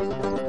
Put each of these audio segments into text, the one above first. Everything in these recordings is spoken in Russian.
thank you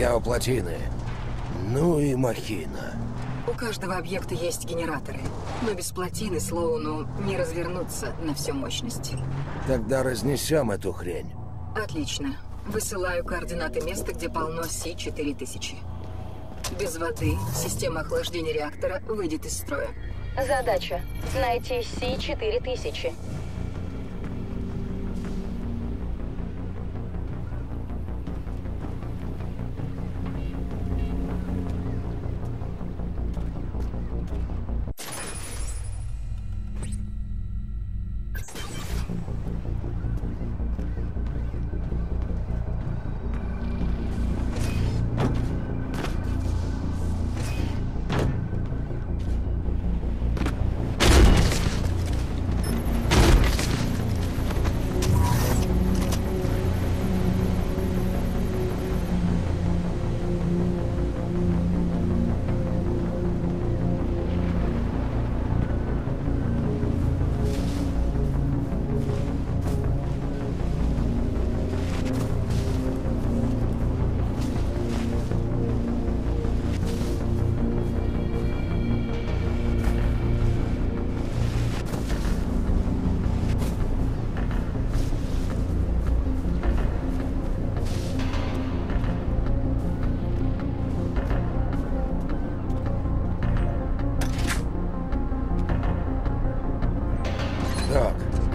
я у плотины. Ну и махина. У каждого объекта есть генераторы, но без плотины Слоуну не развернуться на всю мощность. Тогда разнесем эту хрень. Отлично. Высылаю координаты места, где полно Си-4000. Без воды система охлаждения реактора выйдет из строя. Задача – найти Си-4000.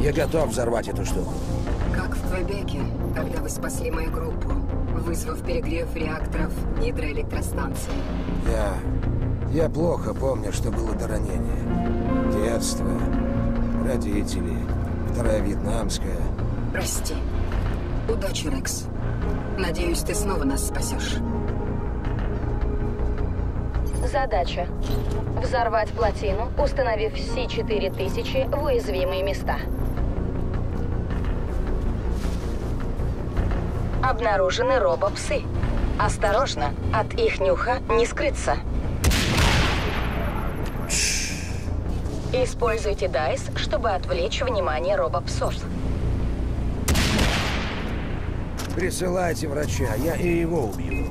Я готов взорвать эту штуку. Как в Квебеке, когда вы спасли мою группу, вызвав перегрев реакторов гидроэлектростанции. Я... Я плохо помню, что было до ранения. Детство, родители, Вторая Вьетнамская. Прости. Удачи, Рекс. Надеюсь, ты снова нас спасешь. Задача – взорвать плотину, установив Си-4000 в уязвимые места. Обнаружены робопсы. Осторожно, от их нюха не скрыться. Используйте дайс, чтобы отвлечь внимание робопсов. Присылайте врача, я и его убью.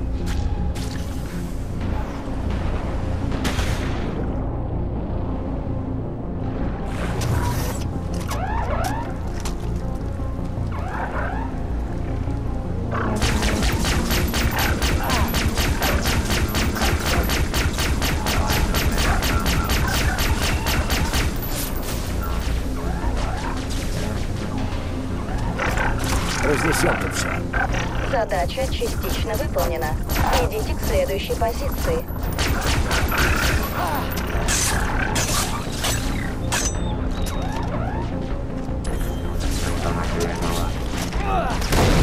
Задача частично выполнена. Идите к следующей позиции. Это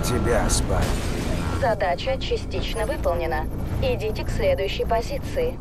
тебя, Спайк. Задача частично выполнена. Идите к следующей позиции.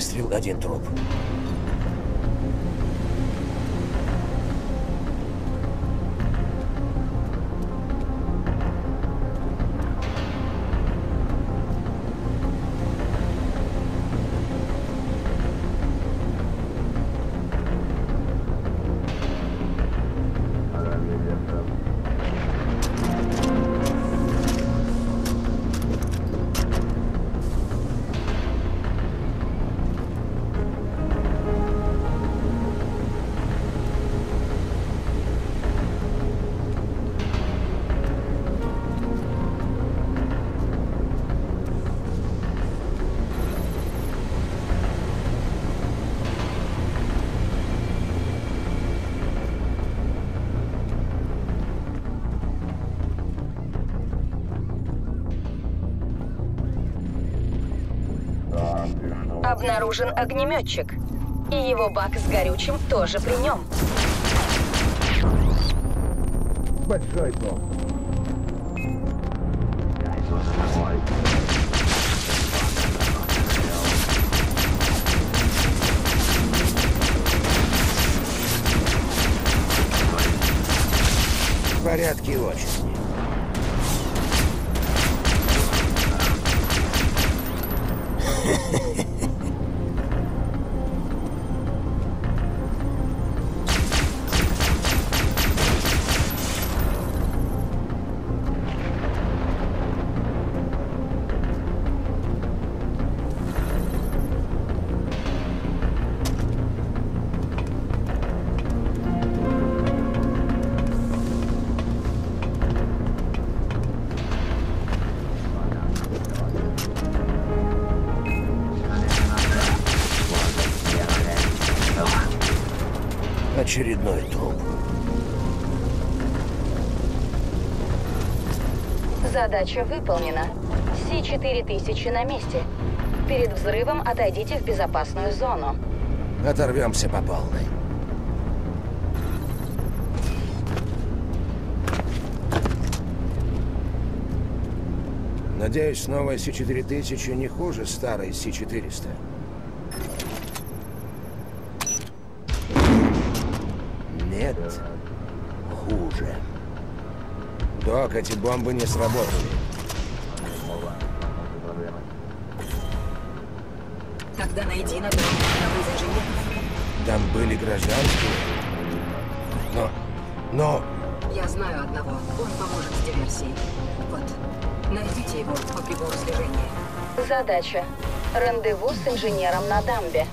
Выстрел, один труп. Обнаружен огнеметчик. И его бак с горючим тоже при нем. Большой дом. В порядке очень. Очередной труп. Задача выполнена. Си-4000 на месте. Перед взрывом отойдите в безопасную зону. Оторвемся по полной. Надеюсь, новая Си-4000 не хуже старой Си-400. Нет, хуже. Док, эти бомбы не сработали. Тогда найди на одного из инженеров. Там были гражданские. Но... Но... Я знаю одного. Он поможет с диверсией. Вот. Найдите его по прибору слежения. Задача. Рандеву с инженером на дамбе.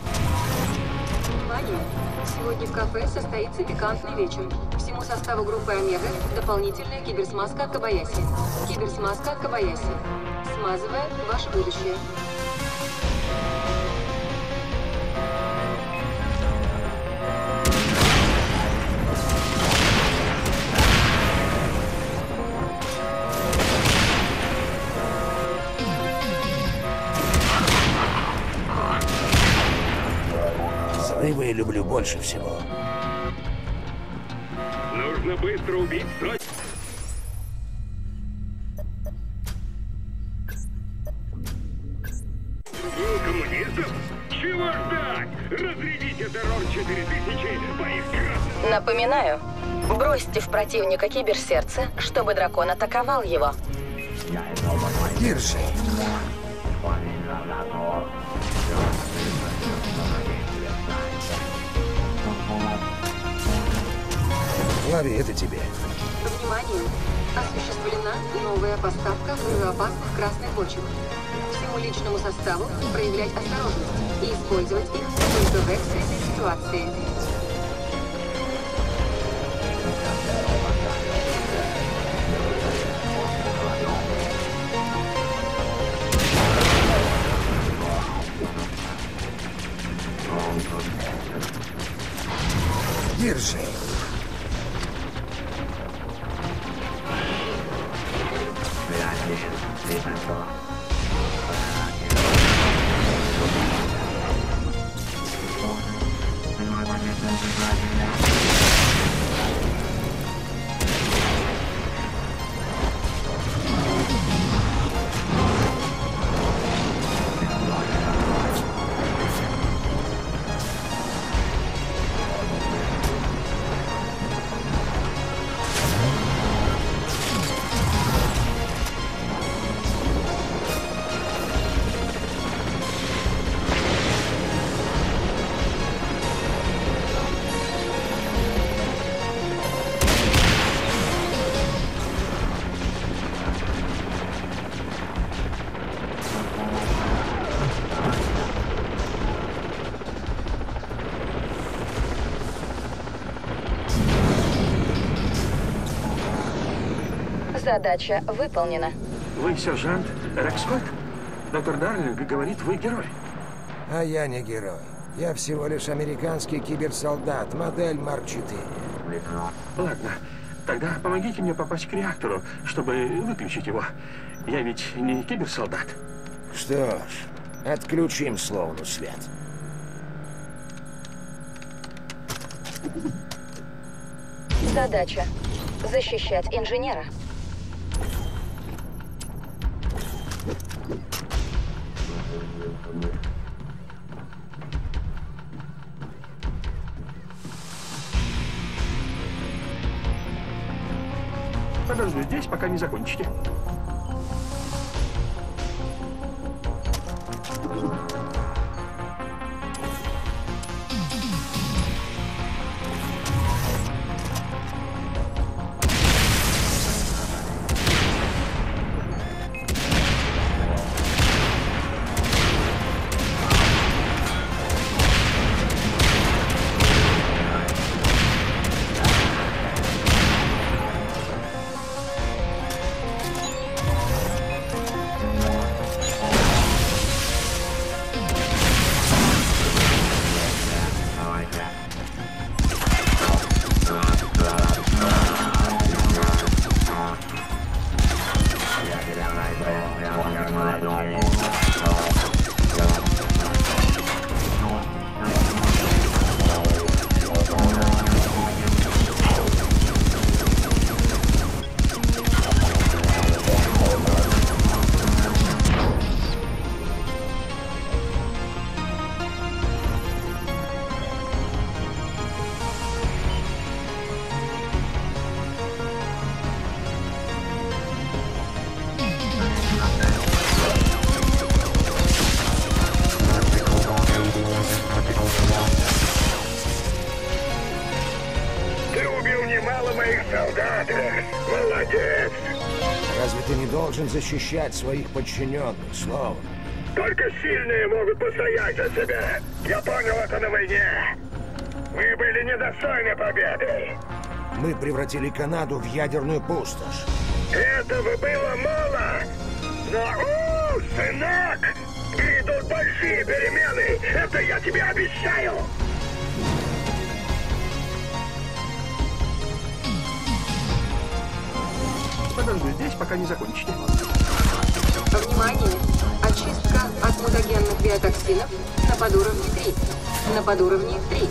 Внимание! Сегодня в кафе состоится пикантный вечер. Составу группы Омега дополнительная киберсмазка Кабаяси. Киберсмазка Кабаяси. Смазывая ваше будущее. Взрывы люблю больше всего. Нужно быстро убить сотню. Напоминаю, бросьте в противника киберсердце, чтобы дракон атаковал его. Держи. Лови, это тебе. Внимание! Осуществлена новая поставка взрывоопасных красных бочек. Всему личному составу проявлять осторожность и использовать их только в экстренной ситуации. Держи. Задача выполнена. Вы сержант Рекскотт? Доктор Дарлинг говорит, вы герой. А я не герой. Я всего лишь американский киберсолдат, модель Марк-4. Ладно, тогда помогите мне попасть к реактору, чтобы выключить его. Я ведь не киберсолдат. Что ж, отключим словно свет. Задача защищать инженера. Подожду здесь, пока не закончите. Разве ты не должен защищать своих подчиненных, словно? Только сильные могут постоять за себя. Я понял это на войне. Вы были недостойны победы. Мы превратили Канаду в ядерную пустошь. Этого было мало. Но, у, сынок, грядут большие перемены. Это я тебе обещаю. Подожду здесь, пока не закончите. Внимание! Очистка от мутагенных биотоксинов на подуровне 3. На подуровне 3.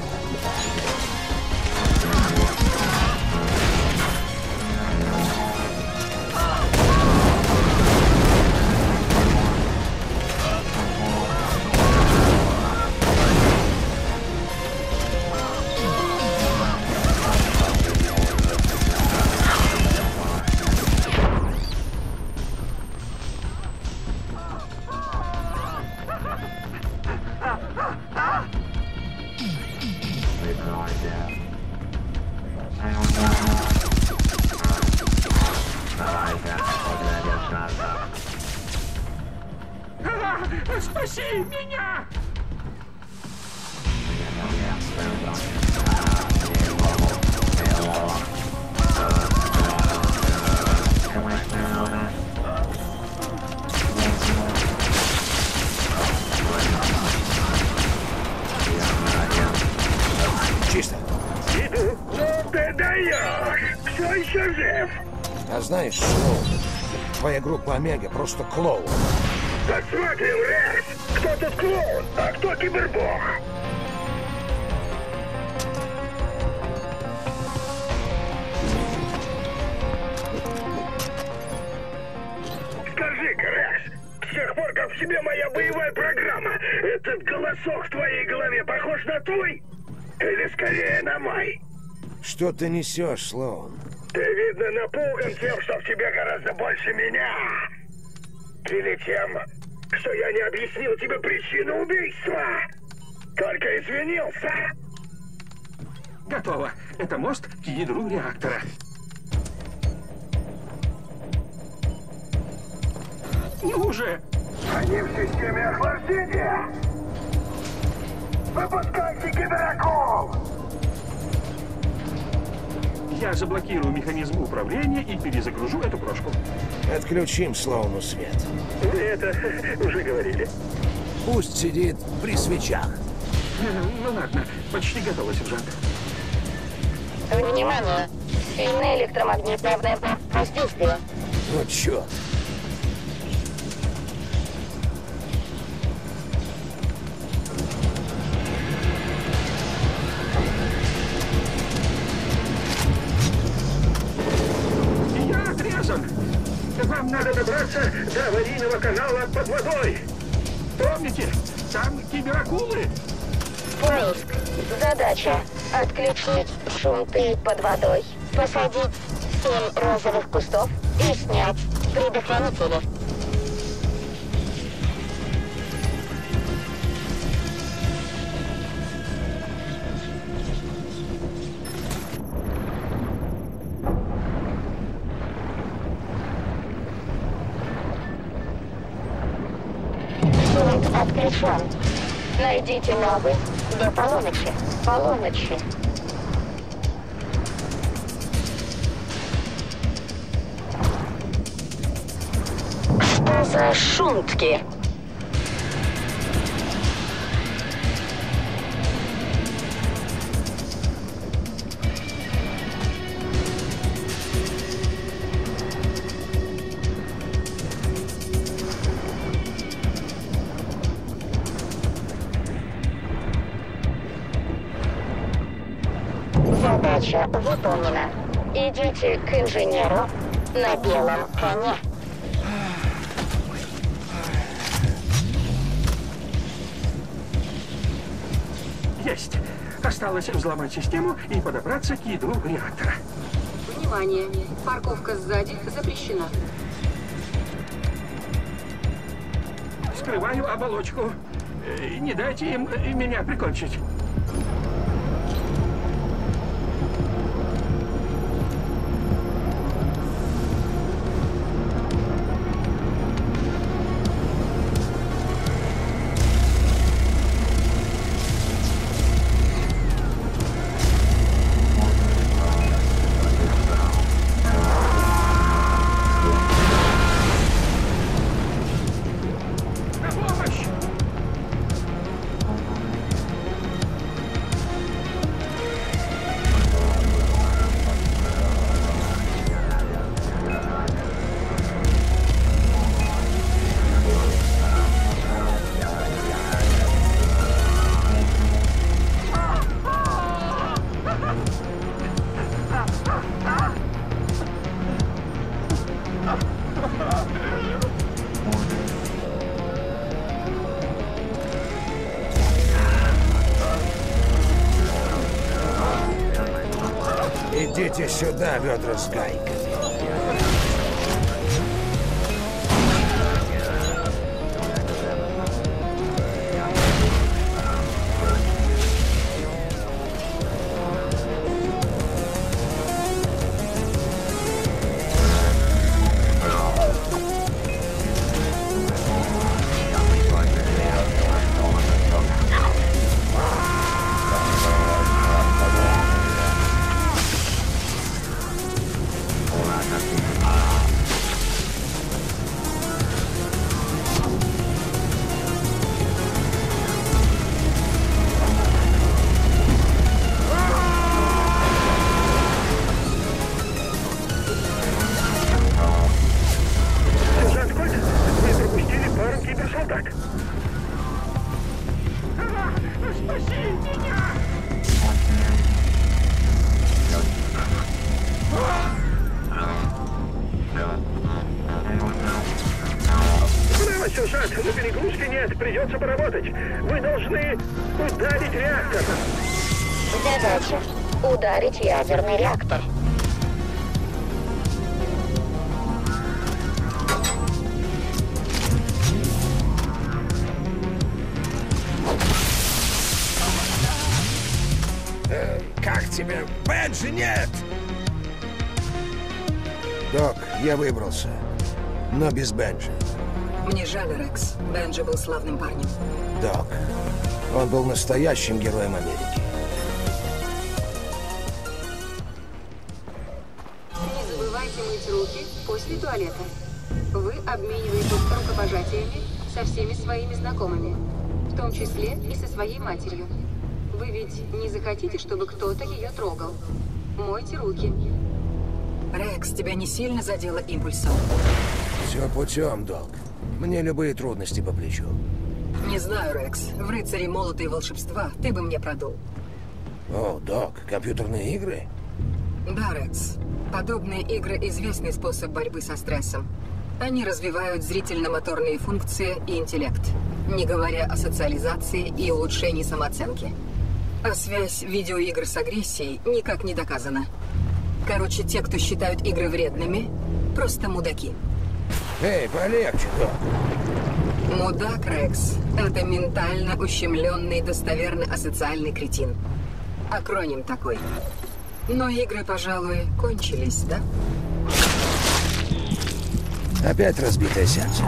Знаешь, Слоун, твоя группа Омега просто клоун. Посмотрим, Рекс! Кто тут клоун, а кто кибербог? Скажи-ка, Рекс, с тех пор, как в себе моя боевая программа, этот голосок в твоей голове похож на твой? Или скорее на мой? Что ты несешь, Слоун? Ты, видно, напуган тем, что в тебе гораздо больше меня. Или тем, что я не объяснил тебе причину убийства. Только извинился. Готово. Это мост к ядру реактора. Ну же! Они в системе охлаждения. Выпускайте киберакул! Я заблокирую механизм управления и перезагружу эту прошку. Отключим Слоуну свет. Вы это уже говорили. Пусть сидит при свечах. Э, Ну ладно, почти готово, сержант. Внимание! Сильное электромагнитное воздействие. Вот черт. Аварийного канала под водой. Помните, там киберакулы. Поиск. Задача. Отключить шунты под водой. Посадить семь розовых кустов и снять предохранители. Отключен. Найдите новый до полуночи. Полуночи. Что за шунтки? Задача выполнена. Идите к инженеру на белом коне. Есть. Осталось взломать систему и подобраться к ядру реактора. Внимание! Парковка сзади запрещена. Скрываю оболочку. Э, Не дайте им э, меня прикончить. Сюда, ведра с Но без Бенджи. Мне жаль, Рекс. Бенджи был славным парнем. Док. Он был настоящим героем Америки. Не забывайте мыть руки после туалета. Вы обмениваетесь рукопожатиями со всеми своими знакомыми, в том числе и со своей матерью. Вы ведь не захотите, чтобы кто-то ее трогал. Мойте руки. Рекс, тебя не сильно задело импульсом? Все путем, док. Мне любые трудности по плечу. Не знаю, Рекс. В рыцаре молота и волшебства ты бы мне продул. О, док, компьютерные игры? Да, Рекс. Подобные игры – известный способ борьбы со стрессом. Они развивают зрительно-моторные функции и интеллект, не говоря о социализации и улучшении самооценки. А связь видеоигр с агрессией никак не доказана. Короче, те, кто считают игры вредными, просто мудаки. Эй, полегче, док. Мудак, Рекс, это ментально ущемленный достоверно асоциальный кретин. Акроним такой. Но игры, пожалуй, кончились, да? Опять разбитое сердце.